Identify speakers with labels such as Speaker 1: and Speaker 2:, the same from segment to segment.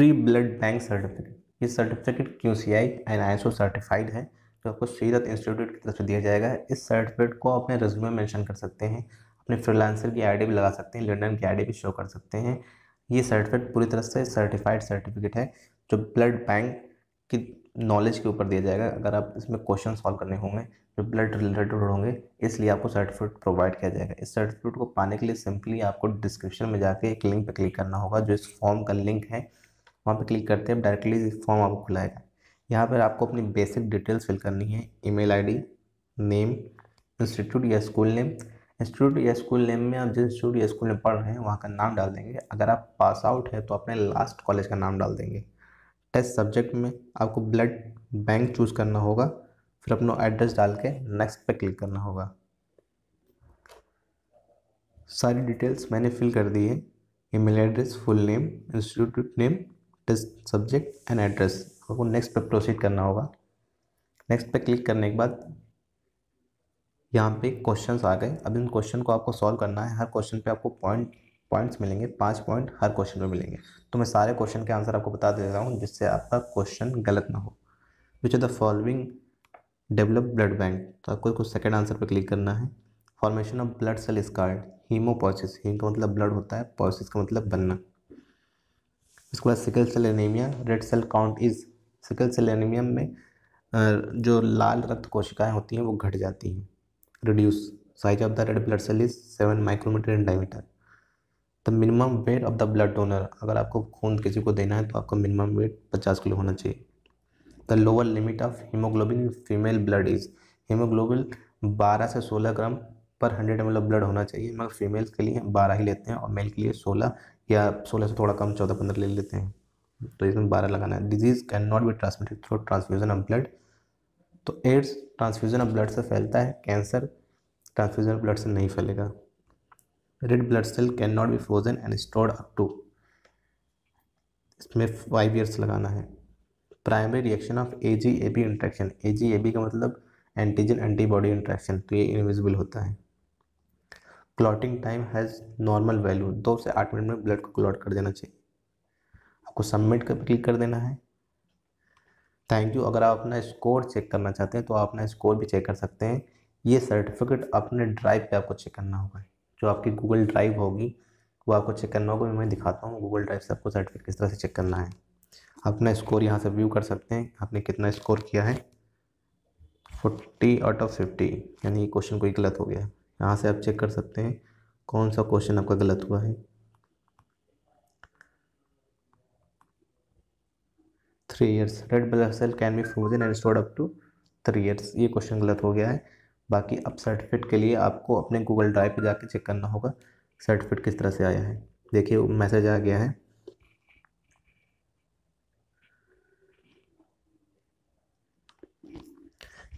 Speaker 1: Free blood bank certificate. ये certificate Q C I and I S O certified है, जो आपको सीरत इंस्टीट्यूट की तरफ़ से दिया जाएगा। इस सर्टिफिकेट को अपने रिज्यूमे मेंशन कर सकते हैं, अपने फ्रीलांसर की आईडी भी लगा सकते हैं, लंडन की आईडी भी शो कर सकते हैं। ये सर्टिफिकेट पूरी तरह से सर्टिफाइड सर्टिफिकेट है, जो ब्लड बैंक की नॉलेज के ऊपर दिया जाएगा। अगर आप इसमें क्वेश्चन सॉल्व करने होंगे, जो ब्लड रिलेटेड होंगे, इसलिए आपको सर्टिफिकेट प्रोवाइड किया जाएगा। इस सर्टिफिकेट को पाने के लिए सिंपली आपको डिस्क्रिप्शन में जाके एक लिंक पर क्लिक करना होगा, जो इस फॉर्म का लिंक है। वहाँ पर क्लिक करते हैं डायरेक्टली फॉर्म आपको खुलाएगा। यहाँ पर आपको अपनी बेसिक डिटेल्स फिल करनी है ईमेल आईडी नेम इंस्टीट्यूट या स्कूल नेम इंस्टीट्यूट या स्कूल नेम में आप जिस इंस्टीट्यूट या स्कूल में पढ़ रहे हैं, वहाँ का नाम डाल देंगे। अगर आप पास आउट है तो अपने लास्ट कॉलेज का नाम डाल देंगे। टेस्ट सब्जेक्ट में आपको ब्लड बैंक चूज़ करना होगा, फिर अपना एड्रेस डाल के नेक्स्ट पे क्लिक करना होगा। सारी डिटेल्स मैंने फिल कर दी है। Email address full name institute name test subject and address आपको नेक्स्ट पे प्रोसीड करना होगा। नेक्स्ट पे क्लिक करने के बाद यहाँ पे क्वेश्चन आ गए। अब इन क्वेश्चन को आपको सॉल्व करना है। हर क्वेश्चन पे आपको पॉइंट पॉइंट्स मिलेंगे। पाँच पॉइंट हर क्वेश्चन में मिलेंगे। तो मैं सारे क्वेश्चन के आंसर आपको बता दे रहा हूँ जिससे आपका क्वेश्चन गलत ना हो। Which are the following develop blood bank तो आपको कुछ सेकेंड आंसर पर क्लिक करना है। Formation of blood cell scared haemopoiesis haem का मतलब ब्लड होता है। पोसिस का मतलब बनना। इसके बाद sickle cell anaemia, red cell count is, sickle cell anaemia में जो लाल रक्त कोशिकाएँ होती हैं, वो घट जाती हैं। Reduce size of the red blood cell is seven micrometre in diameter the minimum weight of the blood donor अगर आपको खून किसी को देना है तो आपका मिनिमम वेट पचास किलो होना चाहिए। The lower limit of haemoglobin female blood is haemoglobin बारह से सोलह ग्राम पर हंड्रेड एम ब्लड होना चाहिए। मगर फीमेल्स के लिए बारह ही लेते हैं और मेल के लिए सोलह या सोलह से थोड़ा कम, चौदह, पंद्रह ले लेते हैं। तो इसमें बारह लगाना है। Disease can not be transmitted through transfusion of blood तो एड्स ट्रांसफ्यूजन ऑफ़ ब्लड से फैलता है कैंसर ट्रांसफ्यूजन ऑफ़ ब्लड से नहीं फैलेगा। Red blood cell can not be frozen and stored up to इसमें फाइव ईयर्स लगाना है। Primary reaction of A G A B interaction A G A B का मतलब एंटीजन एंटीबॉडी इंट्रैक्शन तो ये इनविजिबल होता है। Clotting time has normal value दो से आठ मिनट में ब्लड को क्लॉट कर देना चाहिए। आपको सबमिट कर क्लिक कर देना है। थैंक यू अगर आप अपना स्कोर चेक करना चाहते हैं तो आप अपना स्कोर भी चेक कर सकते हैं। ये सर्टिफिकेट अपने ड्राइव पे आपको चेक करना होगा। जो आपकी गूगल ड्राइव होगी, वो आपको चेक करना होगा। मैं दिखाता हूँ गूगल ड्राइव से आपको सर्टिफिकेट किस तरह से चेक करना है। अपना स्कोर यहाँ से व्यू कर सकते हैं। आपने कितना स्कोर किया है? फोर्टी आउट ऑफ़ फिफ्टी यानी क्वेश्चन कोई गलत हो गया। है यहाँ से आप चेक कर सकते हैं कौन सा क्वेश्चन आपका गलत हुआ है। Three years red blood cell can be frozen and stored up to three years ये क्वेश्चन गलत हो गया है। बाकी अब सर्टिफिकेट के लिए आपको अपने गूगल ड्राइव पे जाके चेक करना होगा। सर्टिफिकेट किस तरह से आया है। देखिए मैसेज आ गया है।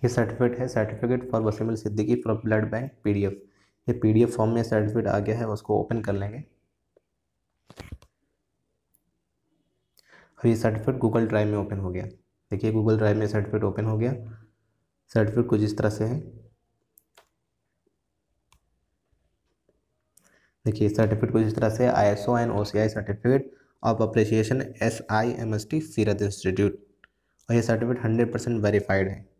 Speaker 1: ये सर्टिफिकेट है। Certificate for Wasimal Siddiqui from blood bank PDF ये पीडीएफ फॉर्म में सर्टिफिकेट आ गया है, उसको ओपन कर लेंगे। और ये सर्टिफिकेट गूगल ड्राइव में ओपन हो गया। देखिए गूगल ड्राइव में सर्टिफिकेट ओपन हो गया। सर्टिफिकेट कुछ इस तरह से है। देखिए सर्टिफिकेट कुछ इस तरह से I S O and O C I certificate of appreciation S I M S T Seerat institute और ये सर्टिफिकेट हंड्रेड परसेंट वेरीफाइड है।